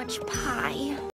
much pie.